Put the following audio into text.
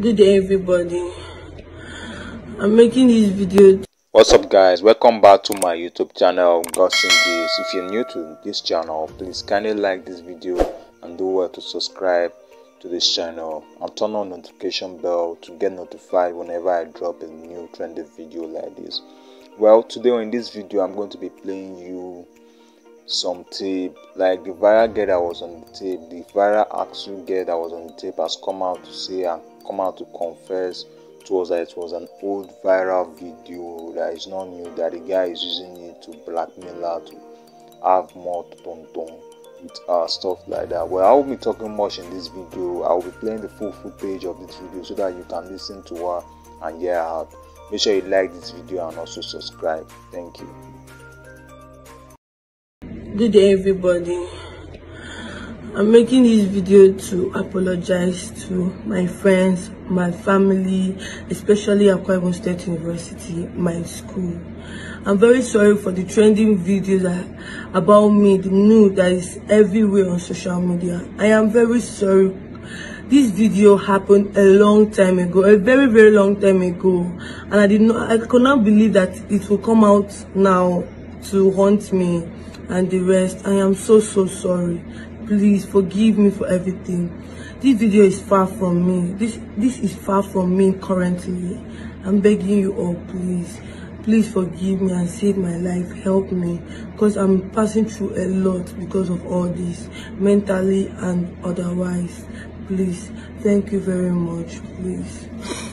good day everybody. I'm making this video. What's up guys? Welcome back to my youtube channel Godson Gist. if you're new to this channel please kindly like this video and do well to subscribe to this channel and turn on notification bell to get notified whenever i drop a new trending video like this. Well today in this video i'm going to be playing you some tape like the viral girl that was on the tape the viral actual girl that was on the tape has come out to say and come out to confess to us that it was an old viral video that is not new that the guy is using it to blackmail her to have more ton ton with uh, stuff like that. Well i won't be talking much in this video. I will be playing the full footage of this video so that you can listen to her and hear her. Make sure you like this video and also subscribe. Thank you good day everybody. I'm making this video to apologize to my friends my family especially Akwa State University my school. I'm very sorry for the trending videos about me the news that is everywhere on social media. I am very sorry. This video happened a long time ago a very very long time ago. And i did not i could not believe that it will come out now to haunt me and the rest i am so so sorry. Please forgive me for everything. This video is far from me. This this is far from me currently. I'm begging you all please please forgive me and save my life. Help me because i'm passing through a lot because of all this mentally and otherwise. Please thank you very much please